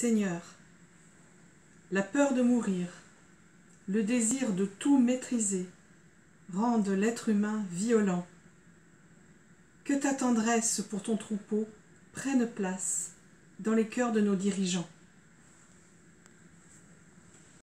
Seigneur, la peur de mourir, le désir de tout maîtriser rendent l'être humain violent. Que ta tendresse pour ton troupeau prenne place dans les cœurs de nos dirigeants.